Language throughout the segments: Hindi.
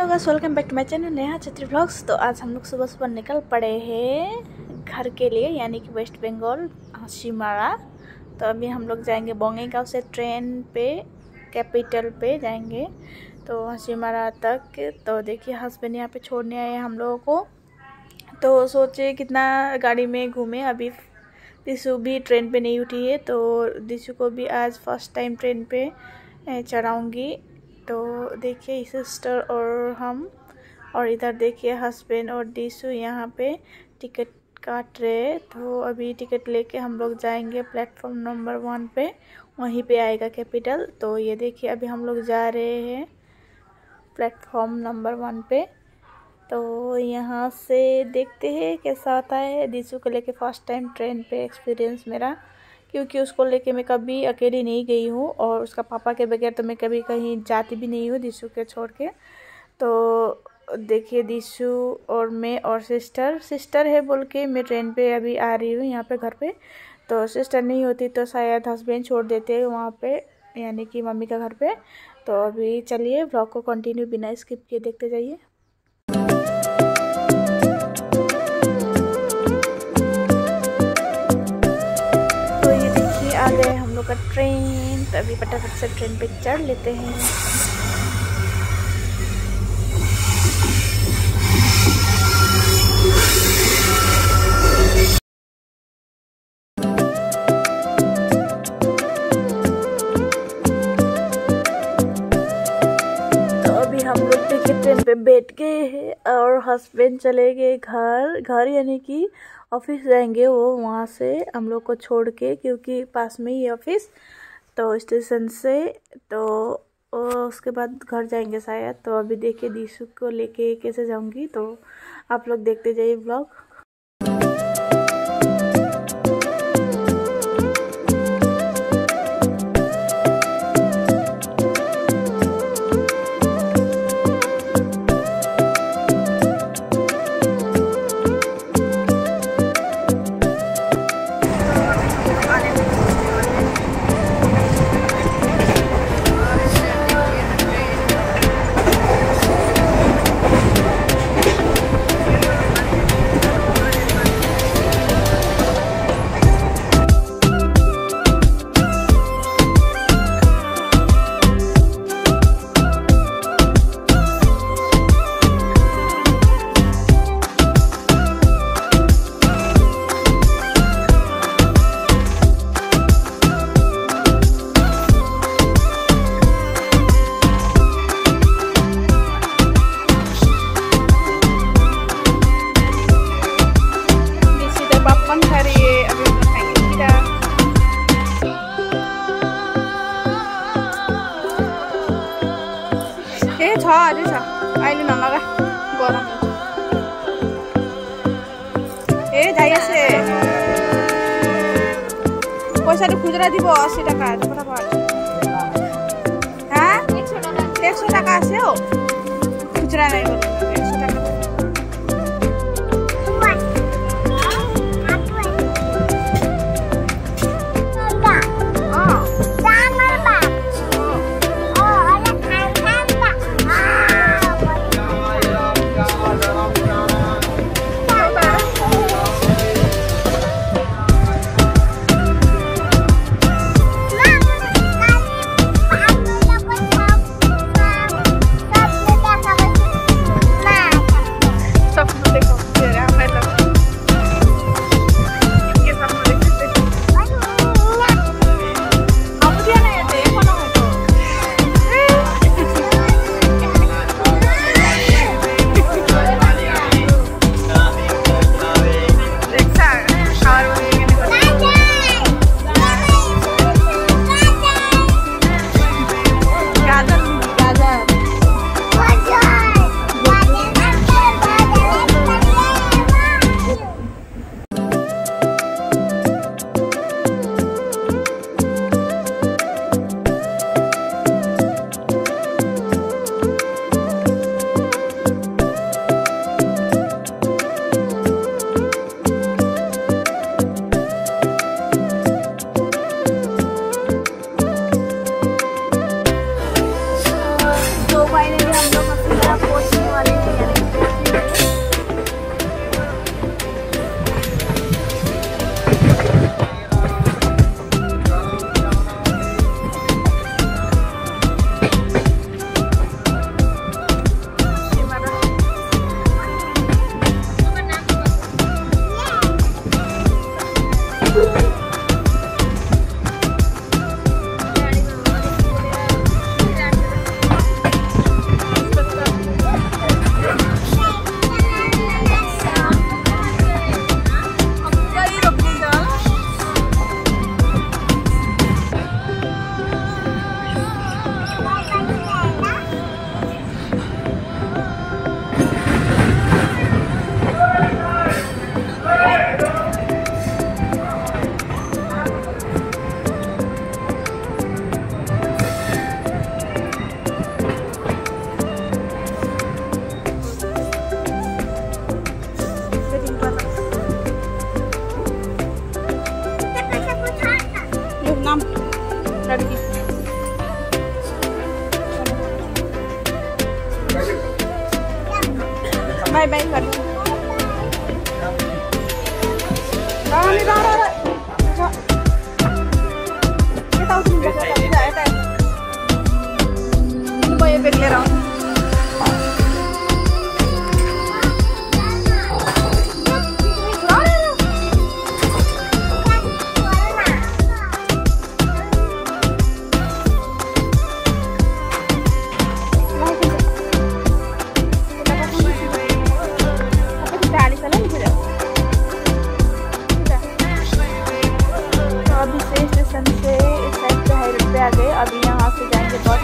Hello guys welcome back to my channel Neha Chhetri vlogs तो आज हम लोग सुबह सुबह निकल पड़े हैं घर के लिए, यानी कि वेस्ट बंगाल शिमारा तो अभी हम लोग जाएँगे बोंगेगांव से ट्रेन पे कैपिटल पे जाएँगे। तो शिमारा तक तो देखिए हस्बैंड यहाँ पे छोड़ने आए हम लोगों को। तो सोचे कितना गाड़ी में घूमे, अभी दिशु भी ट्रेन पर नहीं उठी है तो दिशु को भी आज फ़र्स्ट टाइम ट्रेन पर चढ़ाऊँगी। तो देखिए सिस्टर और हम, और इधर देखिए हस्बैंड और डिशू यहाँ पे टिकट काट रहे तो अभी टिकट लेके हम लोग जाएँगे प्लेटफॉर्म नंबर वन पे, वहीं पे आएगा कैपिटल तो ये देखिए, अभी हम लोग जा रहे हैं प्लेटफॉर्म नंबर वन पे। तो यहाँ से देखते हैं कैसा आता है। दिशु को लेके फ़र्स्ट टाइम ट्रेन पे एक्सपीरियंस मेरा। क्योंकि उसको लेके मैं कभी अकेली नहीं गई हूँ और उसका पापा के बगैर तो मैं कभी कहीं जाती भी नहीं हूँ दिशु के छोड़ के। तो देखिए दिशु और मैं और सिस्टर सिस्टर है बोल के मैं ट्रेन पे अभी आ रही हूँ यहाँ पे घर पे। तो सिस्टर नहीं होती तो शायद हस्बैंड छोड़ देते वहाँ पे, यानी कि मम्मी का घर पे। तो अभी चलिए ब्लॉग को कंटिन्यू बिना स्किप किए देखते जाइए। लोग का ट्रेन तो अभी फटाफट से ट्रेन पे चढ़ लेते हैं। पे बैठ गए हैं और हस्बैंड चले गए घर। घर यानी कि ऑफ़िस जाएँगे वो वहाँ से हम लोग को छोड़ के क्योंकि पास में ही ऑफ़िस तो स्टेशन से तो उसके बाद घर जाएँगे शायद। तो अभी देखिए दीशु को लेके कैसे जाऊँगी तो आप लोग देखते जाइए ब्लॉग छ अझै छ अहिले नलगा गरम ए যাই আছে পয়সাটা খুচরা দিব আশি টাকা ফটাফট হ্যাঁ একশো টাকা আছে ও খুচরা নাই একশো টাকা bay bay gần. Đó, đi đó đó đấy cái tao xin được cái tao. Dạ, xin lại đây. Bây giờ việc này rồi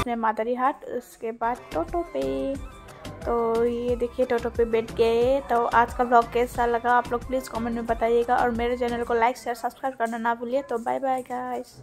बस मादरी हाट उसके बाद टोटो पे। तो ये देखिए, टोटो पे बैठ गए। तो आज का ब्लॉग कैसा लगा आप लोग प्लीज़ कमेंट में बताइएगा। और मेरे चैनल को लाइक शेयर सब्सक्राइब करना ना भूलिए। तो बाय बाय गाइस